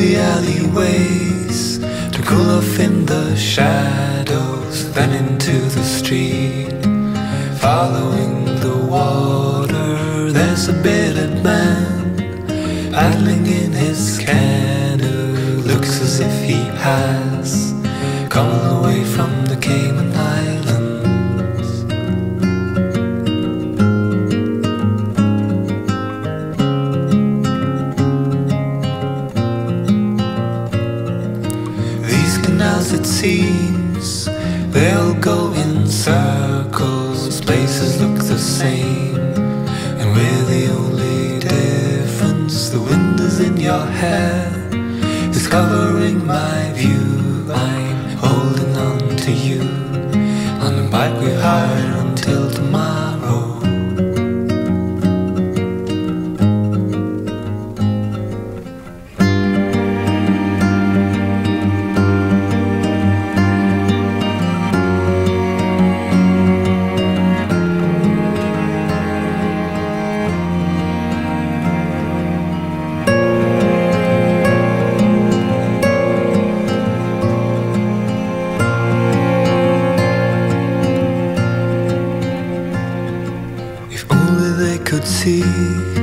the alleyways To cool off in the shadows Then into the street. Following the water There's a bearded man Paddling in his canoe. Looks as if he has Come away from the cave. It seems, they'll go in circles. Places look the same, and we're the only difference. The wind is in your hair, is covering my view. I'm holding on to you on the bike we hired only they could see